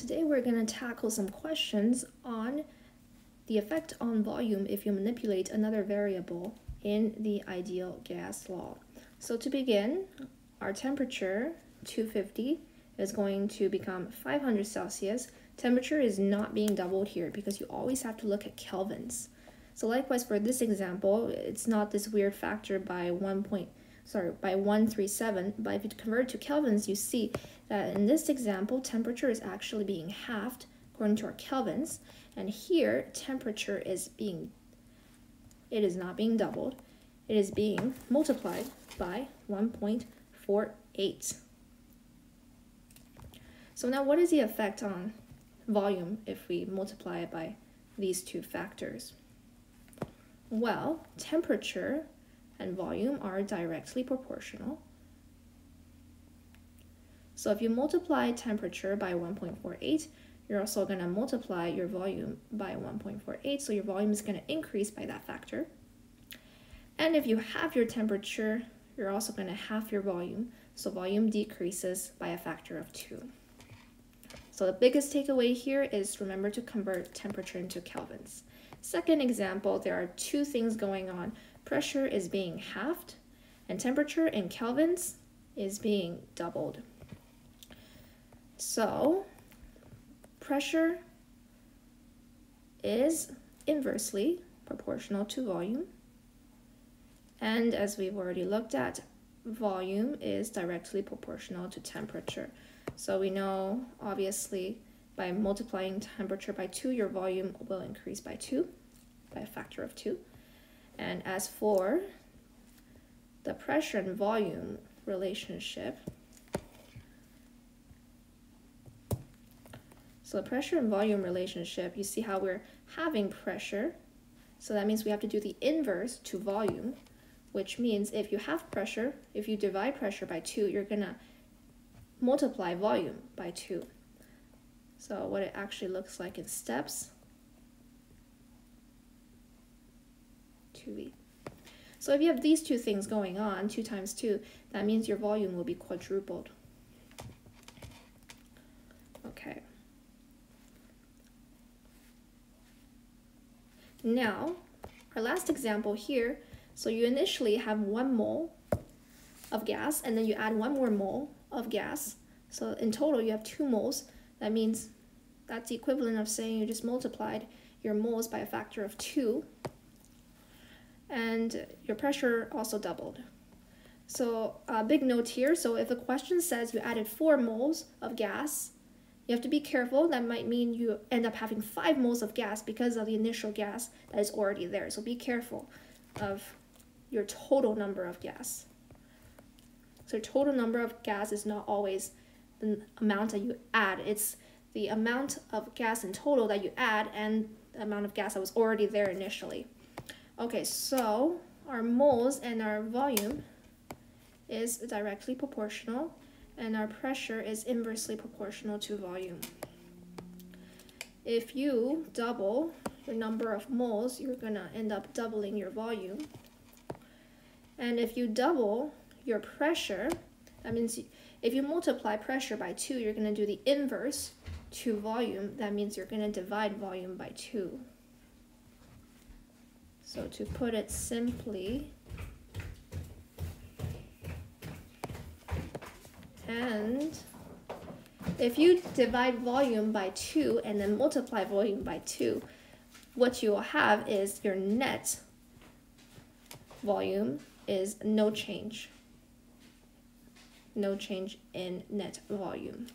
today we're going to tackle some questions on the effect on volume if you manipulate another variable in the ideal gas law. So to begin, our temperature, 250, is going to become 500 Celsius. Temperature is not being doubled here because you always have to look at kelvins. So likewise for this example, it's not this weird factor by 1 point, sorry, by 137, but if you convert to kelvins, you see that in this example, temperature is actually being halved according to our kelvins, and here temperature is being, it is not being doubled, it is being multiplied by 1.48. So now what is the effect on volume if we multiply it by these two factors? Well, temperature and volume are directly proportional. So if you multiply temperature by 1.48, you're also going to multiply your volume by 1.48, so your volume is going to increase by that factor. And if you halve your temperature, you're also going to halve your volume, so volume decreases by a factor of 2. So the biggest takeaway here is remember to convert temperature into kelvins. Second example, there are two things going on. Pressure is being halved, and temperature in kelvins is being doubled. So pressure is inversely proportional to volume. And as we've already looked at, volume is directly proportional to temperature. So we know, obviously, by multiplying temperature by 2, your volume will increase by 2, by a factor of 2. And as for the pressure and volume relationship, So the pressure and volume relationship, you see how we're halving pressure. So that means we have to do the inverse to volume, which means if you halve pressure, if you divide pressure by 2, you're going to multiply volume by 2. So what it actually looks like in steps, 2v. So if you have these two things going on, 2 times 2, that means your volume will be quadrupled. Okay. Now, our last example here, so you initially have one mole of gas and then you add one more mole of gas. So in total you have two moles. That means that's the equivalent of saying you just multiplied your moles by a factor of two and your pressure also doubled. So a big note here, so if the question says you added four moles of gas you have to be careful. That might mean you end up having five moles of gas because of the initial gas that is already there. So be careful of your total number of gas. So total number of gas is not always the amount that you add. It's the amount of gas in total that you add and the amount of gas that was already there initially. Okay, so our moles and our volume is directly proportional and our pressure is inversely proportional to volume. If you double your number of moles, you're to end up doubling your volume. And if you double your pressure, that means if you multiply pressure by 2, you're to do the inverse to volume. That means you're to divide volume by 2. So to put it simply, And if you divide volume by 2 and then multiply volume by 2, what you will have is your net volume is no change. No change in net volume.